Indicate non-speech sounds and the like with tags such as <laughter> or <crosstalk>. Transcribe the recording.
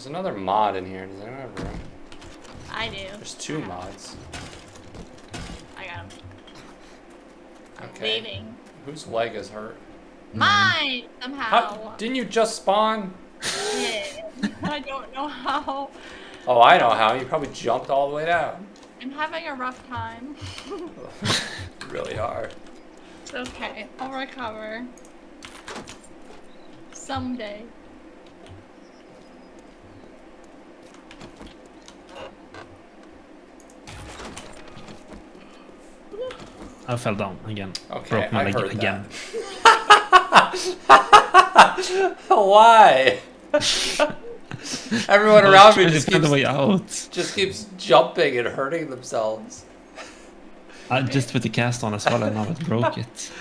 There's another mod in here. Does anyone have room? I do. There's two mods. I got them. I'm Okay. leaving. Whose leg is hurt? Mine somehow. How, didn't you just spawn? Yeah. I don't know how. Oh, I know how. You probably jumped all the way down. I'm having a rough time. <laughs> really hard. It's okay. I'll recover. Someday. I fell down again. Okay, Broke my I leg heard again. <laughs> Why? <laughs> Everyone around me just keeps way out. just keeps jumping and hurting themselves. I just put the cast on as well and now it broke it. <laughs>